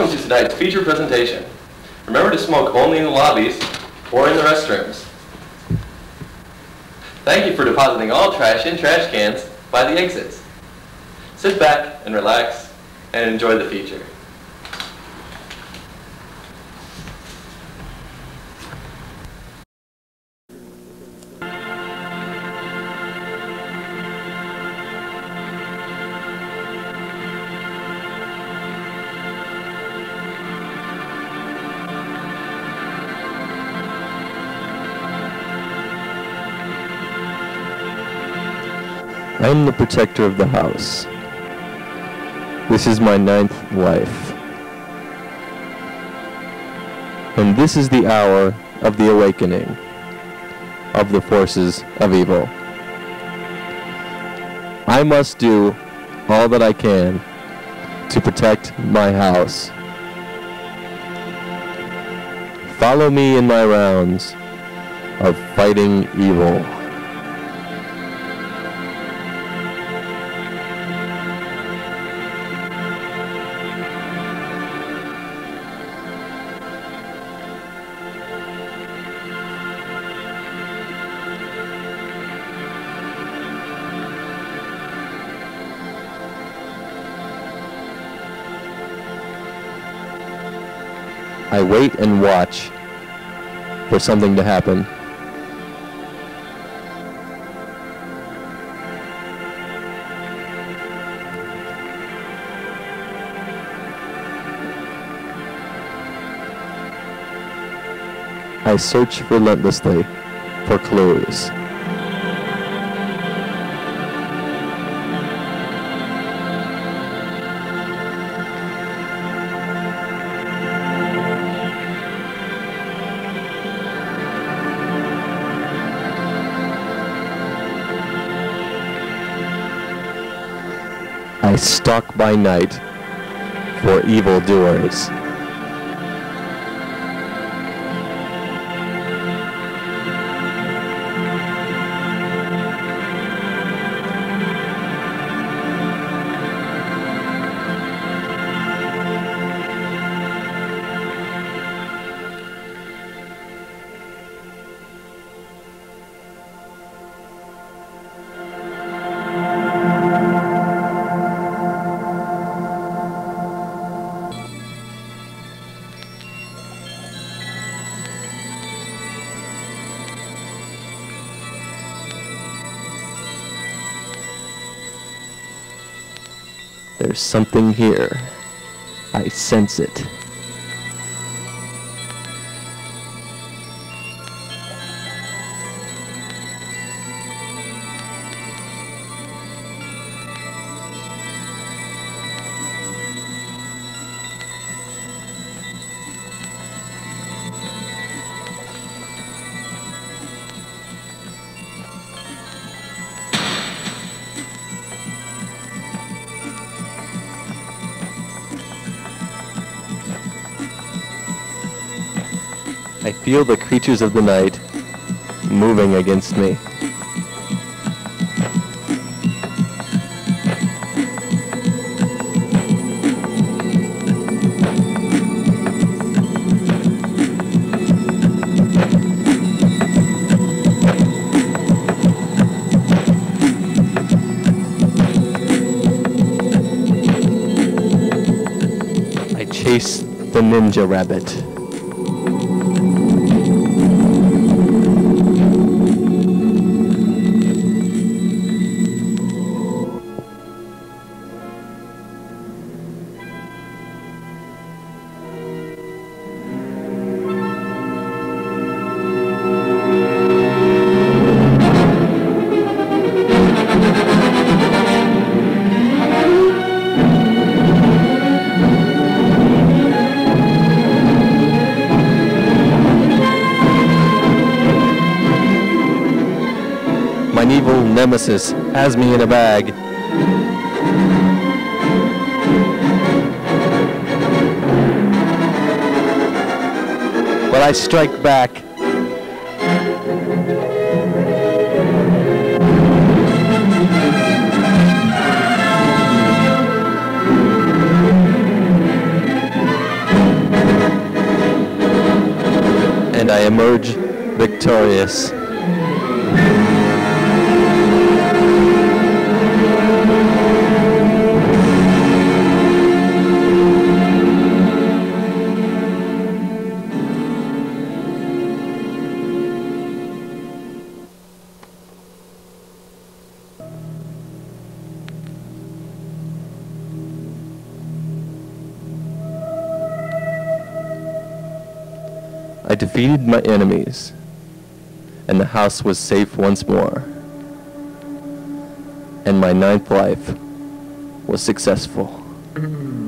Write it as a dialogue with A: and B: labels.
A: Welcome to tonight's feature presentation. Remember to smoke only in the lobbies or in the restrooms. Thank you for depositing all trash in trash cans by the exits. Sit back and relax and enjoy the feature.
B: I am the protector of the house. This is my ninth life. And this is the hour of the awakening of the forces of evil. I must do all that I can to protect my house. Follow me in my rounds of fighting evil. I wait and watch for something to happen. I search relentlessly for clues. I stalk by night for evildoers. There's something here. I sense it. I feel the creatures of the night moving against me. I chase the ninja rabbit. an evil nemesis has me in a bag. But I strike back. And I emerge victorious. I defeated my enemies, and the house was safe once more. And my ninth life was successful. Mm.